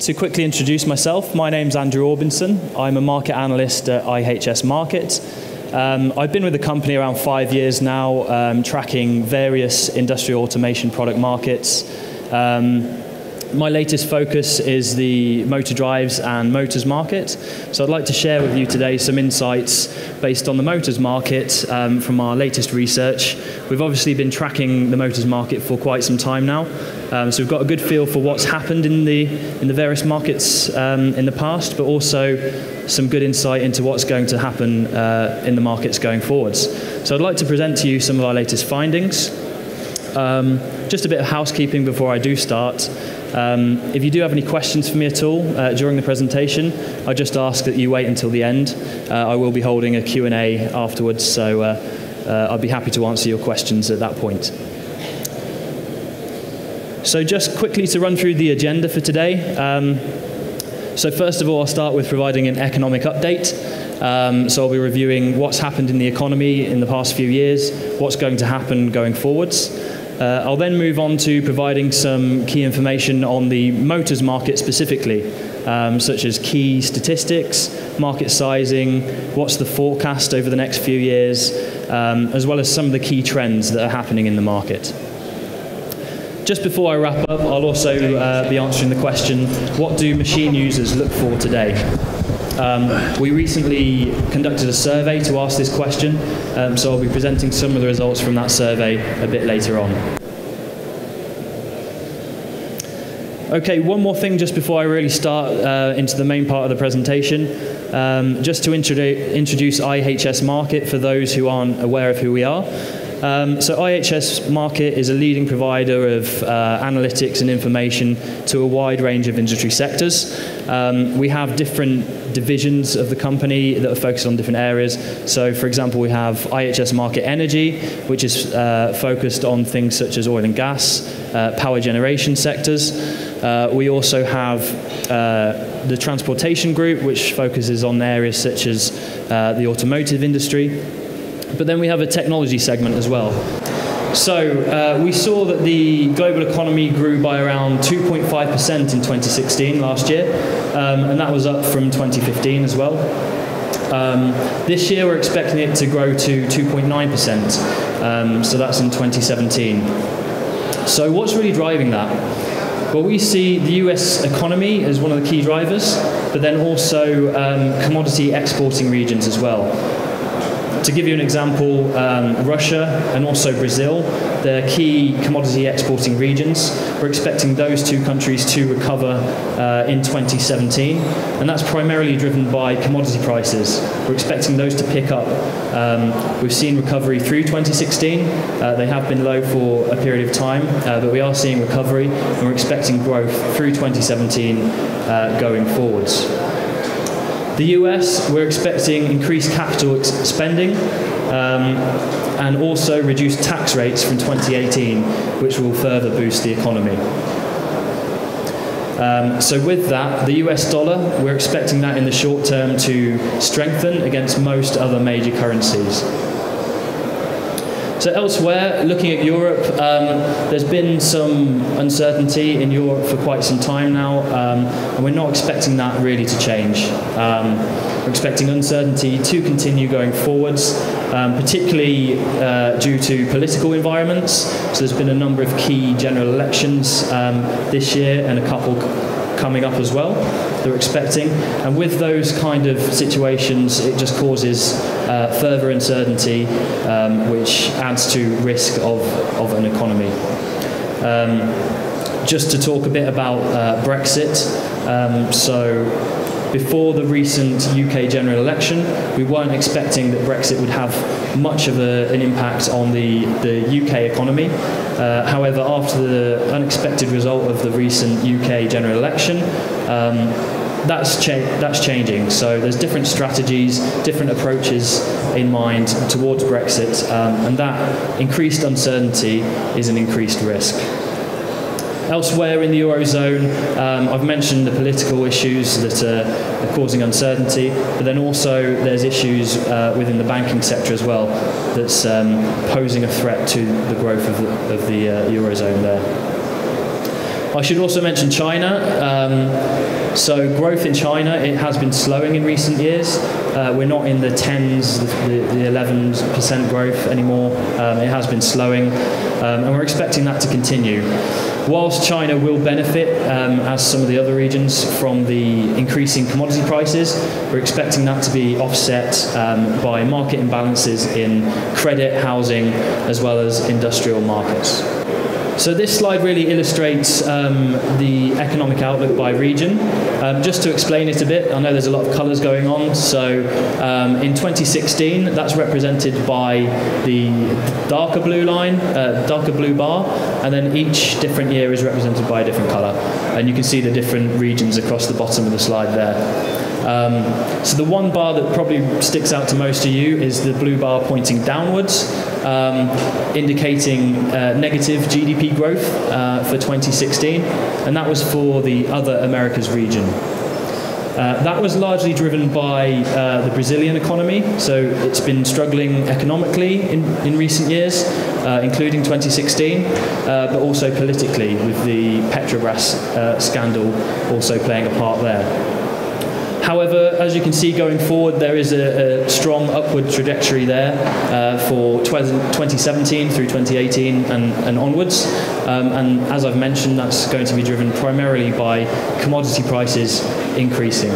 To quickly introduce myself, my name's Andrew Orbinson. I'm a market analyst at IHS Markit. Um, I've been with the company around five years now, um, tracking various industrial automation product markets. Um, my latest focus is the motor drives and motors market. So I'd like to share with you today some insights based on the motors market um, from our latest research. We've obviously been tracking the motors market for quite some time now. Um, so we've got a good feel for what's happened in the, in the various markets um, in the past, but also some good insight into what's going to happen uh, in the markets going forwards. So I'd like to present to you some of our latest findings. Um, just a bit of housekeeping before I do start. Um, if you do have any questions for me at all uh, during the presentation, I just ask that you wait until the end. Uh, I will be holding a Q&A afterwards, so uh, uh, I'd be happy to answer your questions at that point. So just quickly to run through the agenda for today. Um, so first of all, I'll start with providing an economic update. Um, so I'll be reviewing what's happened in the economy in the past few years, what's going to happen going forwards. Uh, I'll then move on to providing some key information on the motors market specifically, um, such as key statistics, market sizing, what's the forecast over the next few years, um, as well as some of the key trends that are happening in the market. Just before I wrap up, I'll also uh, be answering the question, what do machine users look for today? Um, we recently conducted a survey to ask this question, um, so I'll be presenting some of the results from that survey a bit later on. Okay, one more thing just before I really start uh, into the main part of the presentation. Um, just to introdu introduce IHS Markit for those who aren't aware of who we are. Um, so IHS Markit is a leading provider of uh, analytics and information to a wide range of industry sectors. Um, we have different divisions of the company that are focused on different areas. So, for example, we have IHS Markit Energy, which is uh, focused on things such as oil and gas, uh, power generation sectors. Uh, we also have uh, the transportation group, which focuses on areas such as uh, the automotive industry. But then we have a technology segment as well. So uh, we saw that the global economy grew by around 2.5% in 2016 last year, um, and that was up from 2015 as well. Um, this year we're expecting it to grow to 2.9%, um, so that's in 2017. So what's really driving that? Well, we see the US economy as one of the key drivers, but then also um, commodity exporting regions as well. To give you an example, um, Russia and also Brazil, they're key commodity exporting regions. We're expecting those two countries to recover uh, in 2017, and that's primarily driven by commodity prices. We're expecting those to pick up. Um, we've seen recovery through 2016. Uh, they have been low for a period of time, uh, but we are seeing recovery, and we're expecting growth through 2017 uh, going forwards. The US, we're expecting increased capital spending um, and also reduced tax rates from 2018, which will further boost the economy. Um, so with that, the US dollar, we're expecting that in the short term to strengthen against most other major currencies. So elsewhere, looking at Europe, um, there's been some uncertainty in Europe for quite some time now, um, and we're not expecting that really to change. Um, we're expecting uncertainty to continue going forwards, um, particularly uh, due to political environments. So there's been a number of key general elections um, this year and a couple coming up as well that we're expecting. And with those kind of situations, it just causes uh, further uncertainty, um, which adds to risk of, of an economy. Um, just to talk a bit about uh, Brexit. Um, so before the recent UK general election, we weren't expecting that Brexit would have much of a, an impact on the, the UK economy. Uh, however, after the unexpected result of the recent UK general election, um, that's, cha that's changing. So there's different strategies, different approaches in mind towards Brexit, um, and that increased uncertainty is an increased risk. Elsewhere in the Eurozone, um, I've mentioned the political issues that are, are, causing uncertainty, but then also there's issues uh, within the banking sector as well that's um, posing a threat to the growth of the, of the uh, Eurozone there. I should also mention China. Um, so growth in China, it has been slowing in recent years. Uh, we're not in the 10s, the, the 11% growth anymore. Um, it has been slowing, um, and we're expecting that to continue. Whilst China will benefit, um, as some of the other regions, from the increasing commodity prices, we're expecting that to be offset um, by market imbalances in credit, housing, as well as industrial markets. So this slide really illustrates um, the economic outlook by region. Um, just to explain it a bit, I know there's a lot of colours going on. So um, in 2016, that's represented by the darker blue line, uh, darker blue bar, and then each different year is represented by a different colour. And you can see the different regions across the bottom of the slide there. Um, so the one bar that probably sticks out to most of you is the blue bar pointing downwards, um, indicating uh, negative GDP growth uh, for 2016, and that was for the other Americas region. Uh, that was largely driven by uh, the Brazilian economy, so it's been struggling economically in, in recent years, uh, including 2016, uh, but also politically, with the Petrobras uh, scandal also playing a part there. However, as you can see going forward, there is a, a strong upward trajectory there uh, for 2017 through 2018 and, and onwards. Um, and as I've mentioned, that's going to be driven primarily by commodity prices increasing.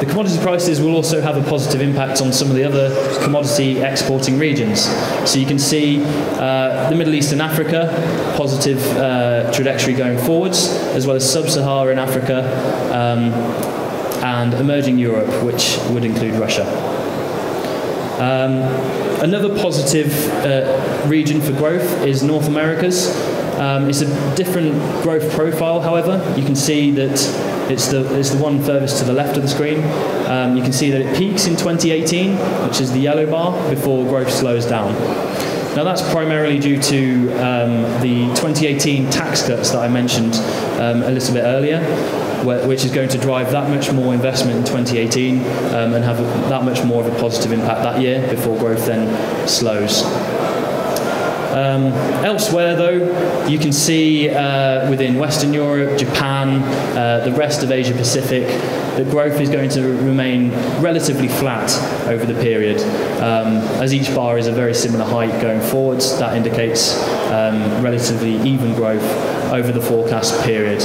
The commodity prices will also have a positive impact on some of the other commodity exporting regions. So you can see uh, the Middle East and Africa, positive uh, trajectory going forwards, as well as sub-Saharan Africa, um, and emerging Europe, which would include Russia. Um, another positive uh, region for growth is North America's. Um, it's a different growth profile, however. You can see that it's the, it's the one furthest to the left of the screen. Um, you can see that it peaks in 2018, which is the yellow bar, before growth slows down. Now that's primarily due to um, the 2018 tax cuts that I mentioned um, a little bit earlier which is going to drive that much more investment in 2018 um, and have that much more of a positive impact that year before growth then slows. Um, elsewhere, though, you can see uh, within Western Europe, Japan, uh, the rest of Asia Pacific, that growth is going to remain relatively flat over the period. Um, as each bar is a very similar height going forwards, that indicates um, relatively even growth over the forecast period.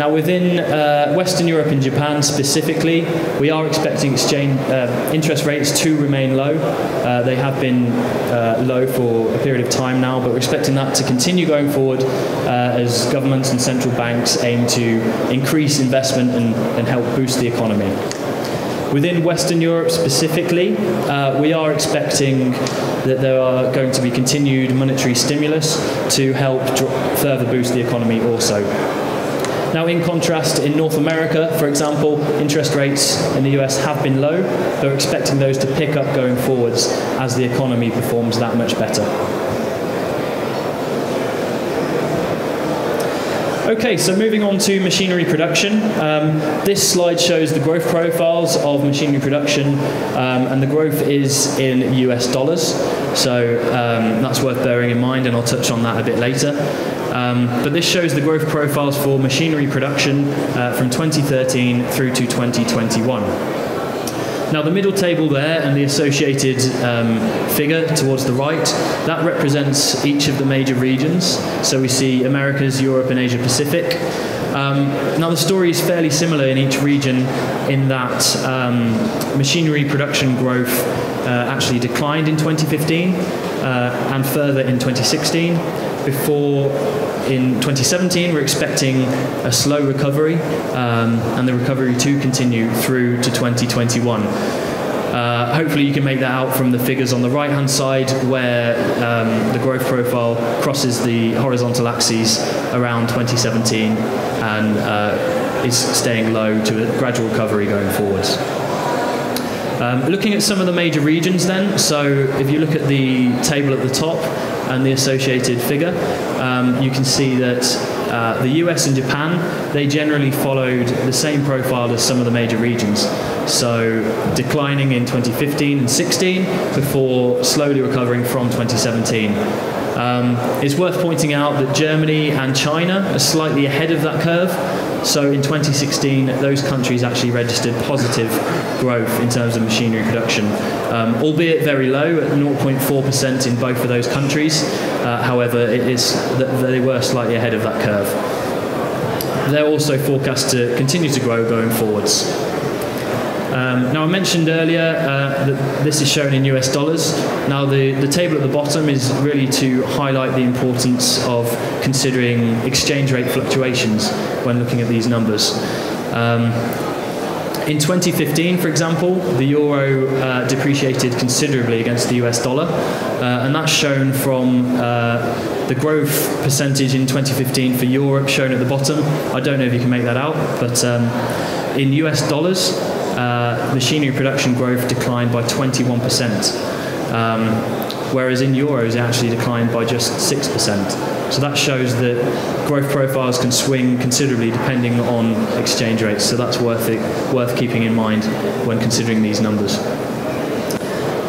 Now, within uh, Western Europe and Japan specifically, we are expecting exchange uh, interest rates to remain low. Uh, they have been uh, low for a period of time now, but we're expecting that to continue going forward uh, as governments and central banks aim to increase investment and, and help boost the economy. Within Western Europe specifically, uh, we are expecting that there are going to be continued monetary stimulus to help further boost the economy also. Now, in contrast, in North America, for example, interest rates in the US have been low. They're expecting those to pick up going forwards as the economy performs that much better. Okay, so moving on to machinery production. Um, this slide shows the growth profiles of machinery production, um, and the growth is in US dollars. So um, that's worth bearing in mind, and I'll touch on that a bit later. Um, but this shows the growth profiles for machinery production uh, from 2013 through to 2021. Now, the middle table there and the associated um, figure towards the right, that represents each of the major regions. So we see Americas, Europe, and Asia Pacific. Um, now, the story is fairly similar in each region in that um, machinery production growth uh, actually declined in 2015 uh, and further in 2016 before in 2017 we're expecting a slow recovery um, and the recovery to continue through to 2021. Uh, hopefully you can make that out from the figures on the right hand side where um, the growth profile crosses the horizontal axes around 2017 and uh, is staying low to a gradual recovery going forwards. Um, looking at some of the major regions then, so if you look at the table at the top and the associated figure, um, you can see that uh, the US and Japan, they generally followed the same profile as some of the major regions. So declining in 2015 and 16 before slowly recovering from 2017. Um, it's worth pointing out that Germany and China are slightly ahead of that curve. So in 2016, those countries actually registered positive growth in terms of machinery production, um, albeit very low at 0.4% in both of those countries. Uh, however, it is they were slightly ahead of that curve. They're also forecast to continue to grow going forwards. Um, now, I mentioned earlier uh, that this is shown in US dollars. Now, the, the table at the bottom is really to highlight the importance of considering exchange rate fluctuations when looking at these numbers. Um, in 2015, for example, the euro uh, depreciated considerably against the US dollar, uh, and that's shown from uh, the growth percentage in 2015 for Europe, shown at the bottom. I don't know if you can make that out, but um, in US dollars, uh, machinery production growth declined by 21%, um, whereas in euros it actually declined by just 6%. So that shows that growth profiles can swing considerably depending on exchange rates. So that's worth it, worth keeping in mind when considering these numbers.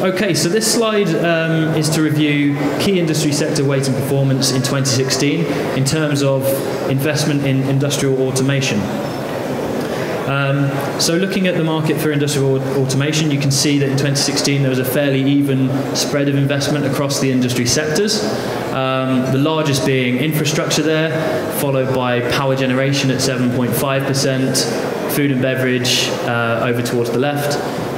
Okay, so this slide um, is to review key industry sector weight and performance in 2016 in terms of investment in industrial automation. Um, so looking at the market for industrial automation, you can see that in 2016 there was a fairly even spread of investment across the industry sectors. Um, the largest being infrastructure there, followed by power generation at 7.5%, food and beverage uh, over towards the left,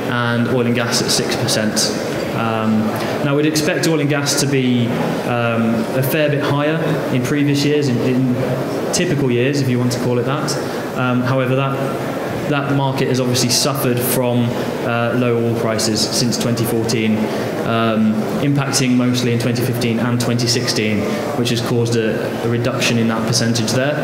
and oil and gas at 6%. Um, now, we'd expect oil and gas to be um, a fair bit higher in previous years, in, in, typical years, if you want to call it that. Um, however, that that market has obviously suffered from uh, low oil prices since 2014, um, impacting mostly in 2015 and 2016, which has caused a, a reduction in that percentage there.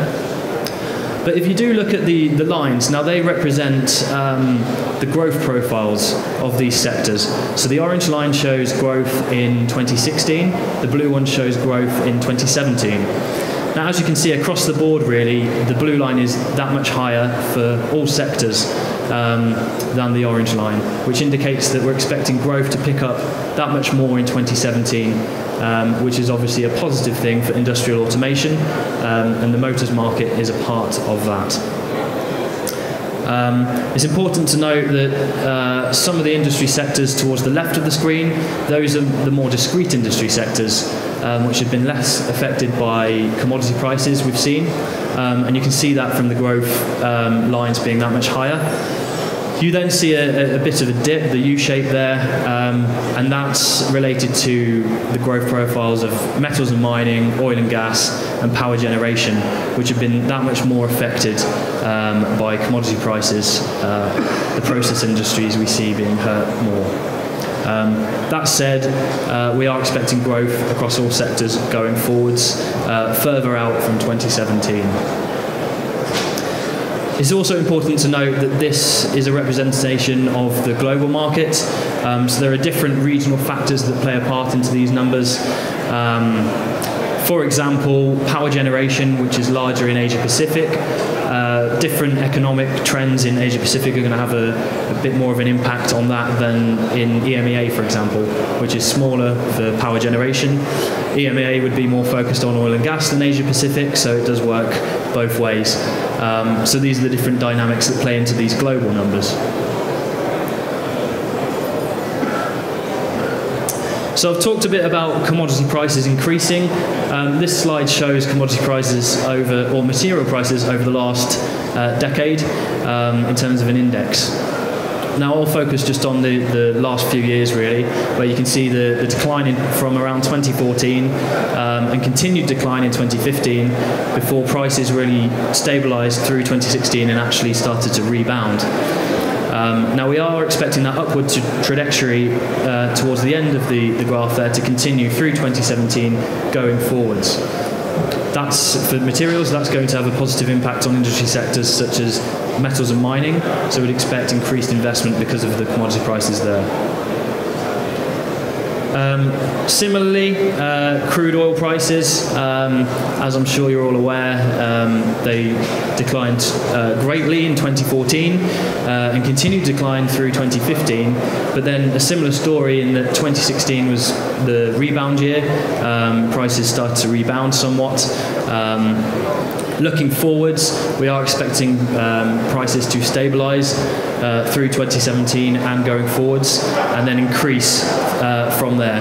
But if you do look at the, the lines, now they represent um, the growth profiles of these sectors. So the orange line shows growth in 2016, the blue one shows growth in 2017. Now, as you can see across the board, really, the blue line is that much higher for all sectors um, than the orange line, which indicates that we're expecting growth to pick up that much more in 2017, um, which is obviously a positive thing for industrial automation, um, and the motors market is a part of that. Um, it's important to note that uh, some of the industry sectors towards the left of the screen, those are the more discrete industry sectors, um, which have been less affected by commodity prices we've seen. Um, and you can see that from the growth um, lines being that much higher. You then see a, a bit of a dip, the U shape there, um, and that's related to the growth profiles of metals and mining, oil and gas, and power generation, which have been that much more affected um, by commodity prices. Uh, the process industries we see being hurt more. Um, that said, uh, we are expecting growth across all sectors going forwards, uh, further out from 2017. It's also important to note that this is a representation of the global market. Um, so there are different regional factors that play a part into these numbers. Um, for example, power generation, which is larger in Asia Pacific, different economic trends in Asia Pacific are going to have a, a, bit more of an impact on that than in EMEA, for example, which is smaller for power generation. EMEA would be more focused on oil and gas than Asia Pacific, so it does work both ways. Um, so these are the different dynamics that play into these global numbers. So I've talked a bit about commodity prices increasing. Um, this slide shows commodity prices over, or material prices over the last uh, decade um, in terms of an index. Now I'll focus just on the, the last few years really, where you can see the, the decline in, from around 2014 um, and continued decline in 2015 before prices really stabilised through 2016 and actually started to rebound. Um, now we are expecting that upward trajectory uh, towards the end of the, the graph there to continue through 2017 going forwards. That's for materials, that's going to have a positive impact on industry sectors such as metals and mining, so we'd expect increased investment because of the commodity prices there. Um, similarly, uh, crude oil prices, um, as I'm sure you're all aware, um, they declined uh, greatly in 2014 uh, and continued to decline through 2015. But then a similar story in that 2016 was the rebound year. Um, prices started to rebound somewhat. Looking forwards, we are expecting um, prices to stabilise uh, through 2017 and going forwards, and then increase uh, from there,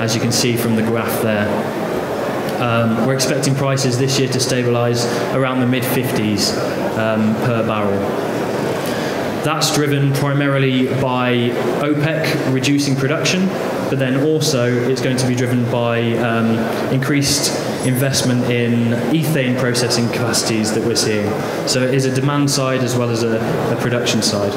as you can see from the graph there. Um, we're expecting prices this year to stabilise around the mid 50s um, per barrel. That's driven primarily by OPEC reducing production, but then also it's going to be driven by um, increased investment in ethane processing capacities that we're seeing. So it is a demand side as well as a, a production side.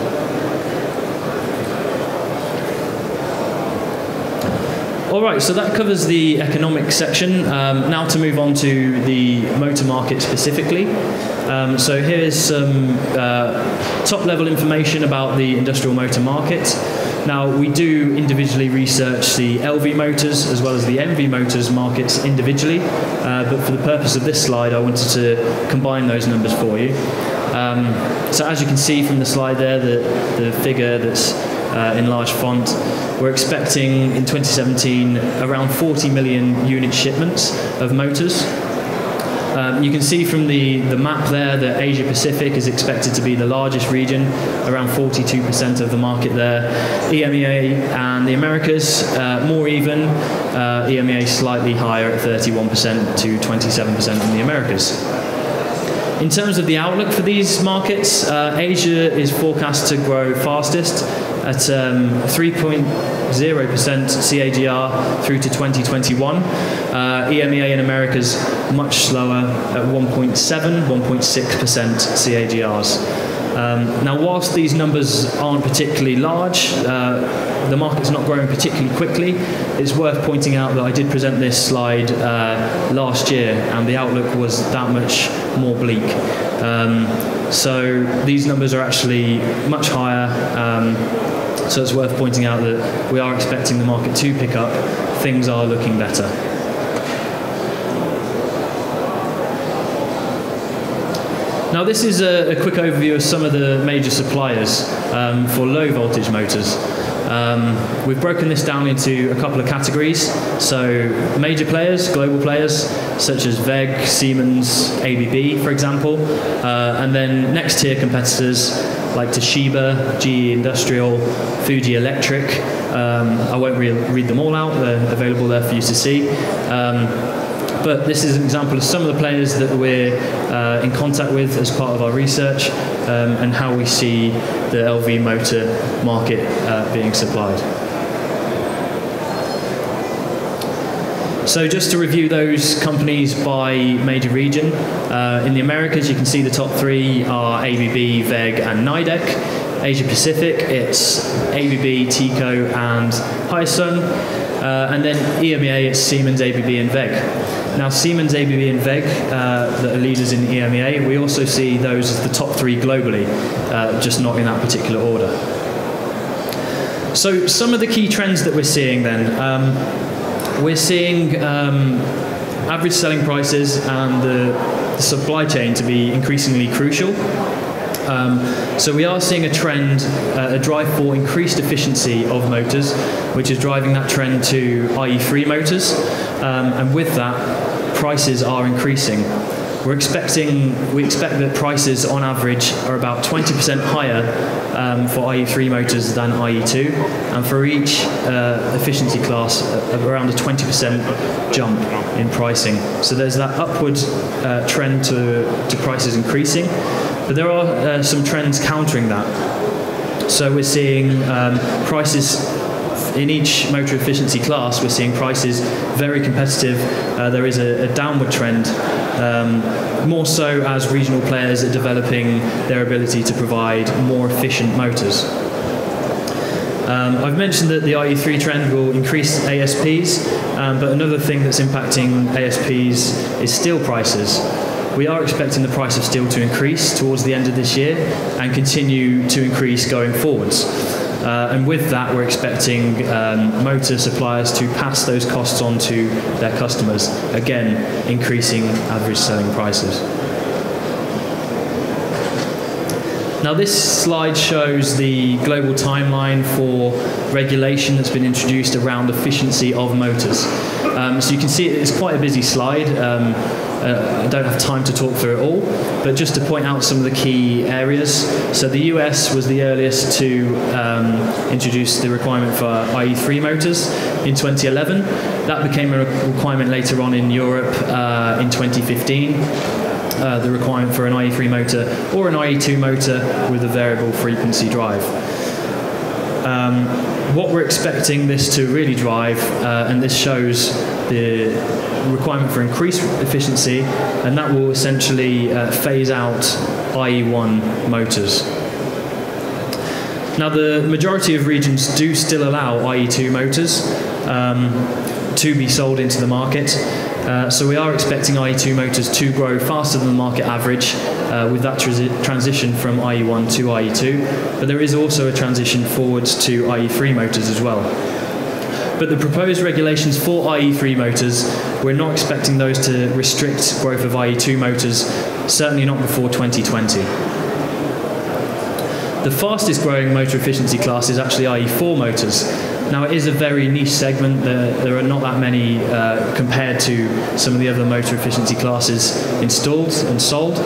All right, so that covers the economic section. Um, now to move on to the motor market specifically. Um, so here's some uh, top level information about the industrial motor market. Now, we do individually research the LV motors as well as the MV motors markets individually, uh, but for the purpose of this slide, I wanted to combine those numbers for you. Um, so as you can see from the slide there, the, the figure that's uh, in large font. We're expecting in 2017 around 40 million unit shipments of motors. Um, you can see from the, the map there that Asia Pacific is expected to be the largest region, around 42% of the market there. EMEA and the Americas, uh, more even. Uh, EMEA slightly higher at 31% to 27% in the Americas. In terms of the outlook for these markets, uh, Asia is forecast to grow fastest at um, 3.0% CAGR through to 2021. Uh, EMEA in Americas much slower at 1.7, 1.6% CAGRs. Um, now, whilst these numbers aren't particularly large, uh, the market's not growing particularly quickly. It's worth pointing out that I did present this slide uh, last year, and the outlook was that much more bleak. Um, so these numbers are actually much higher. Um, so it's worth pointing out that we are expecting the market to pick up. Things are looking better. Now this is a, a, quick overview of some of the major suppliers um, for low voltage motors. Um, we've broken this down into a couple of categories. So major players, global players, such as WEG, Siemens, ABB, for example, uh, and then next tier competitors like Toshiba, GE Industrial, Fuji Electric. Um, I won't re- read them all out; they're available there for you to see. Um, but this is an example of some of the players that we're uh, in contact with as part of our research um, and how we see the LV motor market uh, being supplied. So just to review those companies by major region, uh, in the Americas you can see the top three are ABB, WEG and Nidec. Asia Pacific, it's ABB, TECO, and Hyosung. Uh, and then EMEA, it's Siemens, ABB and WEG. Now, Siemens, ABB, and WEG, uh, that are leaders in EMEA, we also see those as the top three globally, uh, just not in that particular order. So, some of the key trends that we're seeing then. Um, we're seeing um, average selling prices and the, the, supply chain to be increasingly crucial. Um, so we are seeing a trend, uh, a drive for increased efficiency of motors, which is driving that trend to IE3 motors. Um, and with that, prices are increasing. We're expecting, we expect that prices on average are about 20% higher um, for IE3 motors than IE2, and for each uh, efficiency class, uh, around a 20% jump in pricing. So there's that upward uh, trend to, to prices increasing, but there are uh, some trends countering that. So we're seeing um, prices in each motor efficiency class, we're seeing prices very competitive. Uh, there is a, a downward trend, um, more so as regional players are developing their ability to provide more efficient motors. Um, I've mentioned that the IE3 trend will increase ASPs, um, but another thing that's impacting ASPs is steel prices. We are expecting the price of steel to increase towards the end of this year and continue to increase going forwards. Uh, and with that, we're expecting um, motor suppliers to pass those costs on to their customers, again, increasing average selling prices. Now, this slide shows the global timeline for regulation that's been introduced around efficiency of motors. Um, so you can see it's quite a busy slide. Um, uh, I don't have time to talk through it all, but just to point out some of the key areas. So the US was the earliest to um, introduce the requirement for IE3 motors in 2011. That became a requirement later on in Europe uh, in 2015 uh, the requirement for an IE3 motor or an IE2 motor with a variable frequency drive. Um, what we're expecting this to really drive, uh, and this shows the requirement for increased efficiency, and that will essentially uh, phase out IE1 motors. Now, the majority of regions do still allow IE2 motors um, to be sold into the market. Uh, so we are expecting IE2 motors to grow faster than the market average uh, with that transition from IE1 to IE2, but there is also a transition forwards to IE3 motors as well. But the proposed regulations for IE3 motors, we're not expecting those to restrict growth of IE2 motors, certainly not before 2020. The fastest growing motor efficiency class is actually IE4 motors, now, it is a very niche segment. There, there are not that many uh, compared to some of the other motor efficiency classes installed and sold.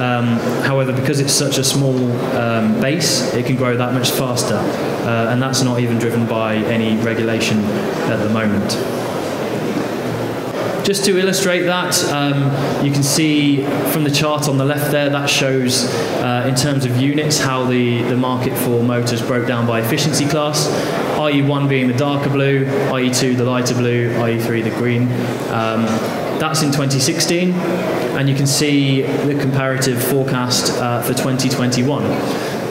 Um, however, because it's such a small um, base, it can grow that much faster. Uh, and that's not even driven by any regulation at the moment. Just to illustrate that, um, you can see from the chart on the left there, that shows uh, in terms of units how the, the market for motors broke down by efficiency class. IE1 being the darker blue, IE2 the lighter blue, IE3 the green. Um, that's in 2016, and you can see the comparative forecast uh, for 2021.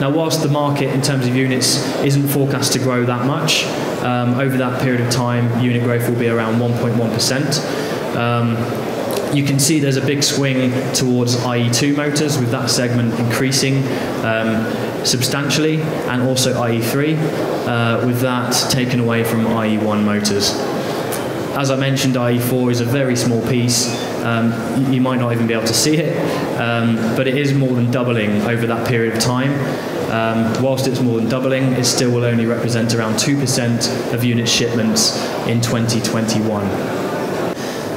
Now, whilst the market in terms of units isn't forecast to grow that much, um, over that period of time, unit growth will be around 1.1%. Um, you can see there's a big swing towards IE2 motors with that segment increasing um, substantially and also IE3 uh, with that taken away from IE1 motors. As I mentioned, IE4 is a very small piece. Um, you might not even be able to see it, um, but it is more than doubling over that period of time. Um, whilst it's more than doubling, it still will only represent around 2% of unit shipments in 2021.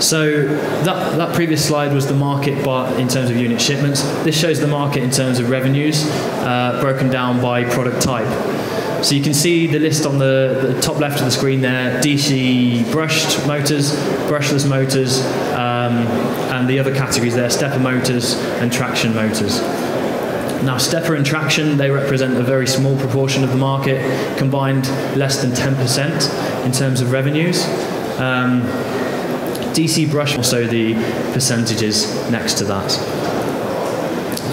So that, that previous slide was the market but in terms of unit shipments. This shows the market in terms of revenues uh, broken down by product type. So you can see the list on the, the, top left of the screen there, DC brushed motors, brushless motors, um, and the other categories there, stepper motors and traction motors. Now, stepper and traction, they represent a very small proportion of the market, combined less than 10% in terms of revenues. Um, DC brush, also the percentages next to that.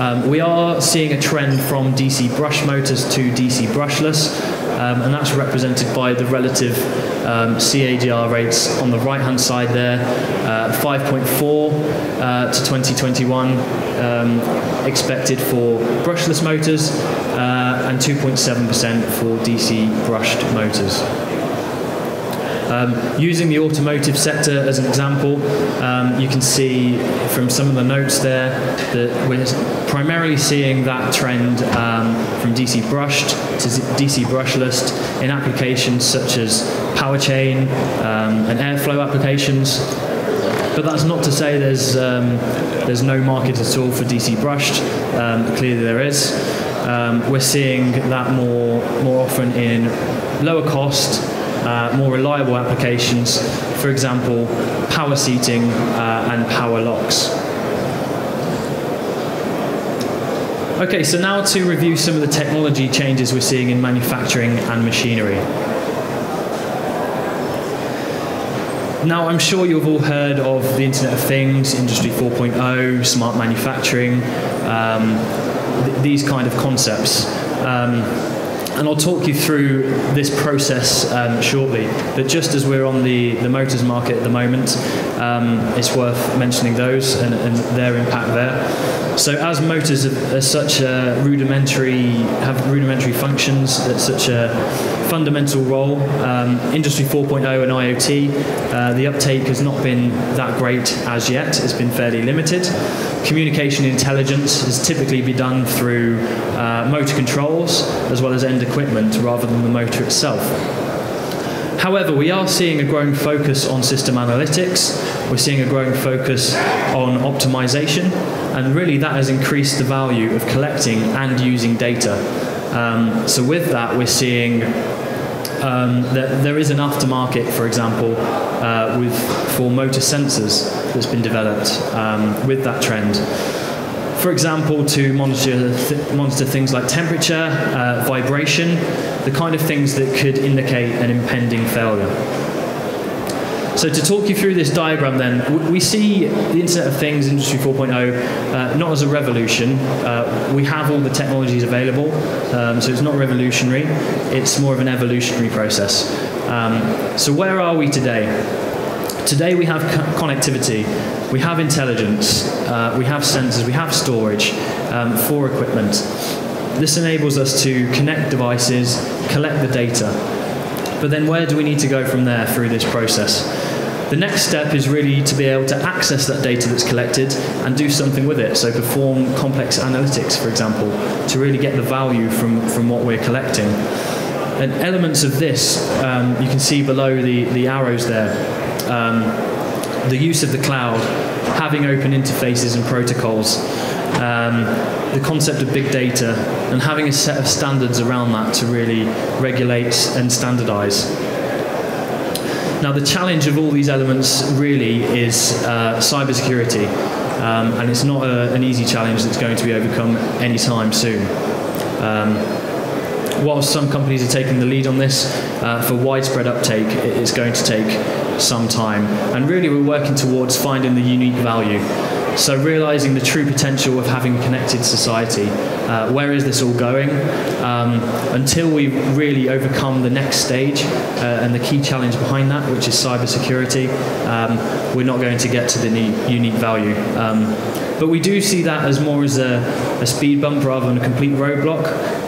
Um, we are seeing a trend from DC brush motors to DC brushless, um, and that's represented by the relative um, CAGR rates on the right hand side there uh, 5.4 uh, to 2021 um, expected for brushless motors uh, and 2.7% for DC brushed motors. Um, using the automotive sector as an example, um, you can see from some of the notes there that we're primarily seeing that trend um, from DC brushed to DC brushless in applications such as powertrain um, and airflow applications. But that's not to say there's um, there's no market at all for DC brushed. Um, clearly there is. we're seeing that more more often in lower cost uh, more reliable applications, for example, power seating uh, and power locks. Okay, so now to review some of the technology changes we're seeing in manufacturing and machinery. Now, I'm sure you've all heard of the Internet of Things, Industry 4.0, smart manufacturing, um, th these kind of concepts. Um, and I'll talk you through this process um, shortly. But just as we're on the, the motors market at the moment, um, it's worth mentioning those and, and, their impact there. So as motors are, are such a rudimentary, have rudimentary functions, that's such a fundamental role, um, Industry 4.0 and IoT, uh, the uptake has not been that great as yet. It's been fairly limited. Communication intelligence has typically been done through uh, motor controls as well as end equipment rather than the motor itself. However, we are seeing a growing focus on system analytics. We're seeing a growing focus on optimization, and really that has increased the value of collecting and using data. Um, so with that, we're seeing um, that there is an aftermarket, for example, uh, with for motor sensors that's been developed um, with that trend. For example, to monitor, th monitor things like temperature, uh, vibration, the kind of things that could indicate an impending failure. So to talk you through this diagram then, we see the Internet of Things, Industry 4.0, uh, not as a revolution. Uh, we have all the technologies available, um, so it's not revolutionary, it's more of an evolutionary process. Um, so where are we today? Today we have co connectivity, we have intelligence, uh, we have sensors, we have storage um, for equipment. This enables us to connect devices, collect the data. But then where do we need to go from there through this process? The next step is really to be able to access that data that's collected and do something with it. So perform complex analytics, for example, to really get the value from, from what we're collecting. And elements of this, um, you can see below the, the arrows there. Um, the use of the cloud, having open interfaces and protocols, um, the concept of big data, and having a set of standards around that to really regulate and standardize. Now, the challenge of all these elements really is uh, cybersecurity, um, and it's not a, an easy challenge that's going to be overcome anytime soon. Um, whilst some companies are taking the lead on this, uh, for widespread uptake, it's going to take some time. And really, we're working towards finding the unique value. So realizing the true potential of having a connected society. Uh, where is this all going? Um, until we really overcome the next stage uh, and the key challenge behind that, which is cybersecurity, um, we're not going to get to the unique value. Um, but we do see that as more as a, a speed bump rather than a complete roadblock.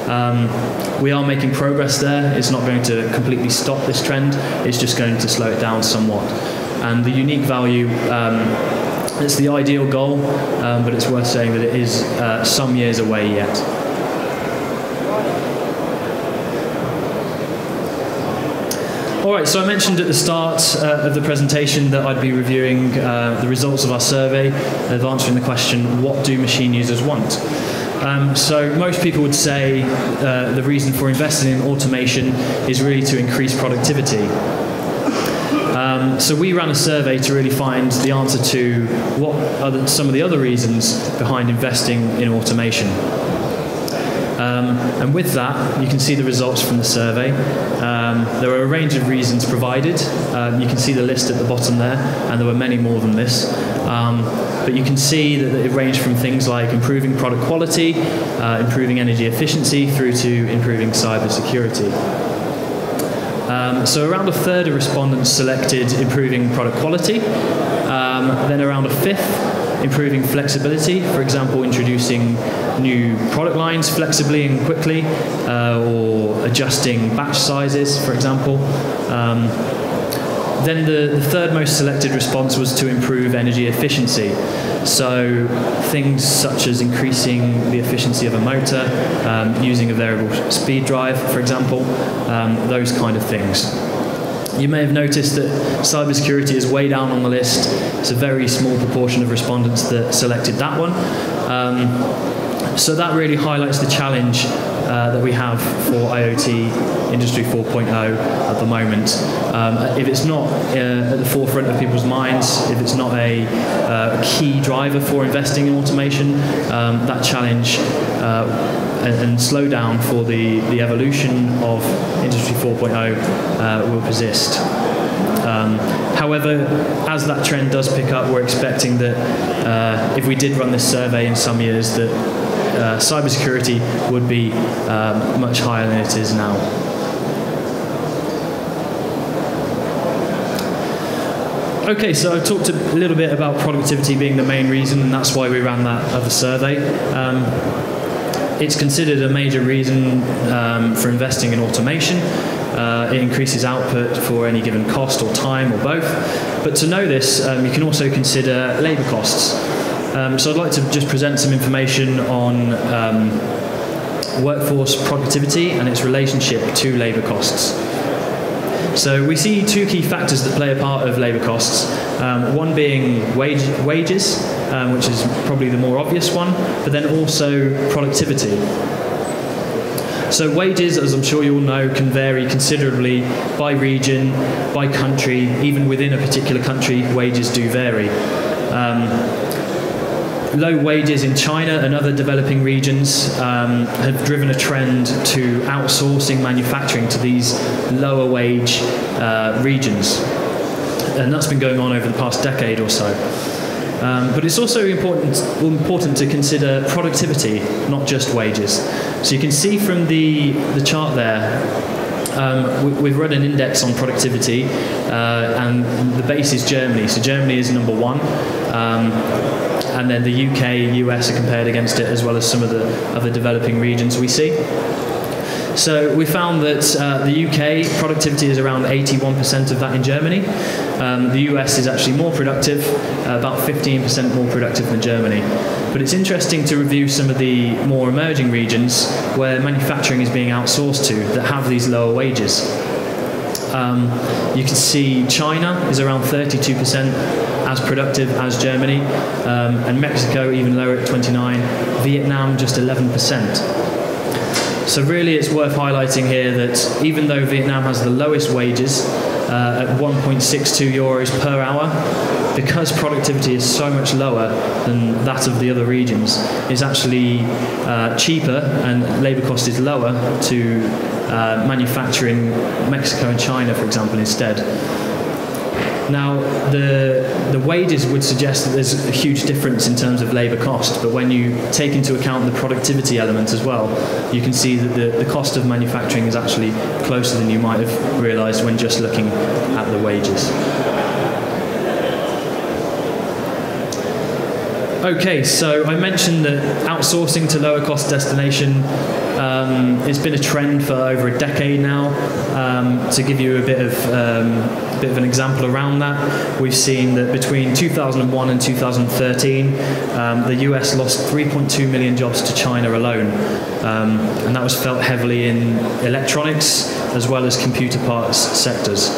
Um, we are making progress there. It's not going to completely stop this trend. It's just going to slow it down somewhat. And the unique value um, it's the ideal goal, um, but it's worth saying that it is uh, some years away yet. All right, so I mentioned at the start uh, of the presentation that I'd be reviewing uh, the results of our survey of answering the question, what do machine users want? Um, so most people would say uh, the reason for investing in automation is really to increase productivity. Um, so we ran a survey to really find the answer to what are the, some of the other reasons behind investing in automation. Um, and with that, you can see the results from the survey. Um, there are a range of reasons provided. Um, you can see the list at the bottom there, and there were many more than this. Um, but you can see that it ranged from things like improving product quality, uh, improving energy efficiency, through to improving cyber security. So around a third of respondents selected improving product quality, um, then around a fifth improving flexibility, for example, introducing new product lines flexibly and quickly, uh, or adjusting batch sizes, for example. Um, then the, the third most selected response was to improve energy efficiency. So things such as increasing the efficiency of a motor, um, using a variable speed drive, for example, um, those kind of things. You may have noticed that cybersecurity is way down on the list. It's a very small proportion of respondents that selected that one. Um, so that really highlights the challenge uh, that we have for IoT Industry 4.0 at the moment. Um, if it's not uh, at the forefront of people's minds, if it's not a, uh, key driver for investing in automation, um, that challenge uh, and, and slowdown for the, the evolution of Industry 4.0 uh, will persist. Um, however, as that trend does pick up, we're expecting that uh, if we did run this survey in some years, that uh, cybersecurity would be um, much higher than it is now. Okay, so I've talked a little bit about productivity being the main reason, and that's why we ran that other survey. Um, it's considered a major reason um, for investing in automation. Uh, it increases output for any given cost or time or both. But to know this, um, you can also consider labour costs. Um, so I'd like to just present some information on um, workforce productivity and its relationship to labour costs. So we see two key factors that play a part of labour costs. Um, one being wage, wages, um, which is probably the more obvious one, but then also productivity. So wages, as I'm sure you all know, can vary considerably by region, by country. Even within a particular country, wages do vary. Um, low wages in China and other developing regions um, have driven a trend to outsourcing manufacturing to these lower wage uh, regions. And that's been going on over the past decade or so. Um, but it's also important, important to consider productivity, not just wages. So you can see from the, the chart there, um, we, have run an index on productivity, uh, and the base is Germany. So Germany is number one. Um, and then the UK, US are compared against it, as well as some of the other developing regions we see. So we found that uh, the UK productivity is around 81% of that in Germany. Um, the US is actually more productive, uh, about 15% more productive than Germany. But it's interesting to review some of the more emerging regions where manufacturing is being outsourced to that have these lower wages. Um, you can see China is around 32% as productive as Germany, um, and Mexico even lower at 29, Vietnam just 11%. So really it's worth highlighting here that even though Vietnam has the lowest wages uh, at 1.62 euros per hour, because productivity is so much lower than that of the other regions, it's actually uh, cheaper and labour cost is lower to uh, manufacturing Mexico and China, for example, instead. Now, the, the wages would suggest that there's a huge difference in terms of labour cost, but when you take into account the productivity element as well, you can see that the, the cost of manufacturing is actually closer than you might have realised when just looking at the wages. Okay, so I mentioned that outsourcing to lower cost destination um, it's been a trend for over a decade now. Um, to give you a bit of um, bit of an example around that, we've seen that between 2001 and 2013, um, the US lost 3.2 million jobs to China alone, um, and that was felt heavily in electronics as well as computer parts sectors.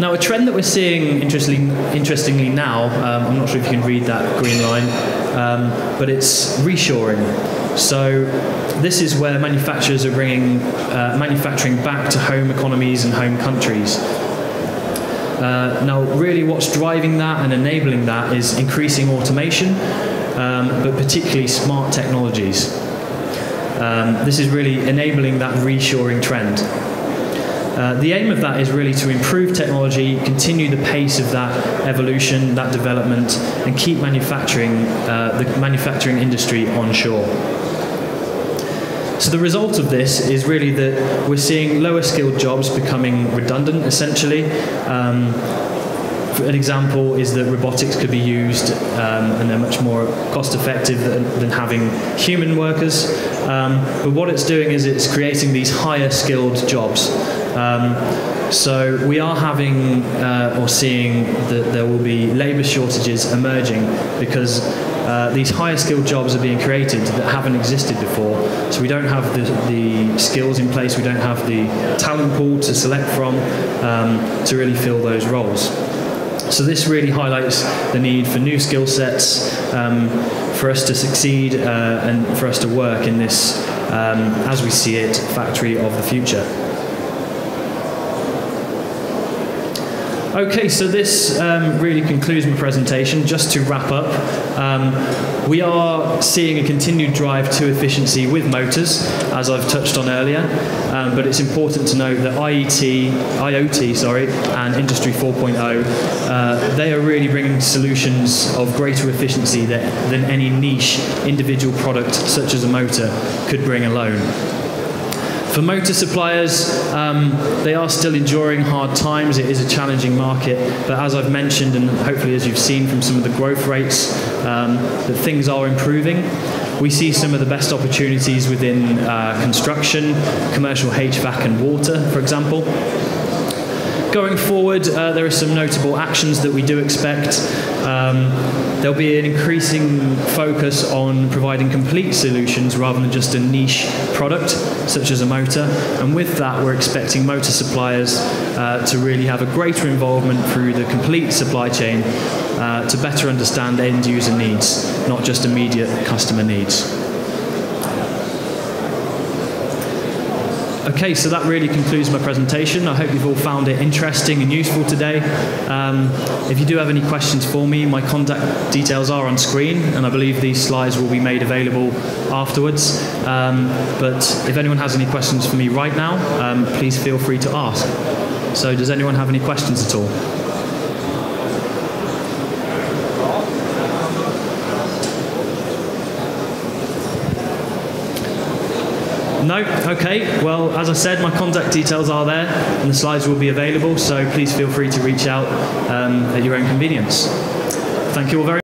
Now, a trend that we're seeing, interestingly, interestingly now, um, I'm not sure if you can read that green line, um, but it's reshoring. So, this is where manufacturers are bringing uh, manufacturing back to home economies and home countries. Uh, now, really, what's driving that and enabling that is increasing automation, um, but particularly smart technologies. Um, this is really enabling that reshoring trend. Uh, the aim of that is really to improve technology, continue the pace of that evolution, that development, and keep manufacturing, uh, the manufacturing industry onshore. So the result of this is really that we're seeing lower skilled jobs becoming redundant, essentially. Um, an example is that robotics could be used um, and they're much more cost effective than, than having human workers. Um, but what it's doing is it's creating these higher skilled jobs. Um, so we are having uh, or seeing that there will be labour shortages emerging because uh, these higher skilled jobs are being created that haven't existed before. So we don't have the, the skills in place, we don't have the talent pool to select from um, to really fill those roles. So this really highlights the need for new skill sets um, for us to succeed uh, and for us to work in this, um, as we see it, factory of the future. Okay, so this um, really concludes my presentation. Just to wrap up, um, we are seeing a continued drive to efficiency with motors, as I've touched on earlier. Um, but it's important to note that IET, IoT, sorry, and Industry 4.0, uh, they are really bringing solutions of greater efficiency that, than any niche individual product, such as a motor, could bring alone. For motor suppliers, um, they are still enduring hard times. It is a challenging market, but as I've mentioned, and hopefully as you've seen from some of the growth rates, um, that things are improving. We see some of the best opportunities within uh, construction, commercial HVAC, and water, for example. Going forward, uh, there are some notable actions that we do expect. Um, there'll be an increasing focus on providing complete solutions rather than just a niche product, such as a motor. And with that, we're expecting motor suppliers uh, to really have a greater involvement through the complete supply chain uh, to better understand end user needs, not just immediate customer needs. Okay, so that really concludes my presentation. I hope you've all found it interesting and useful today. Um, if you do have any questions for me, my contact details are on screen, and I believe these slides will be made available afterwards. Um, but if anyone has any questions for me right now, um, please feel free to ask. So, does anyone have any questions at all? No? Okay. Well, as I said, my contact details are there and the slides will be available, so please feel free to reach out um, at your own convenience. Thank you all very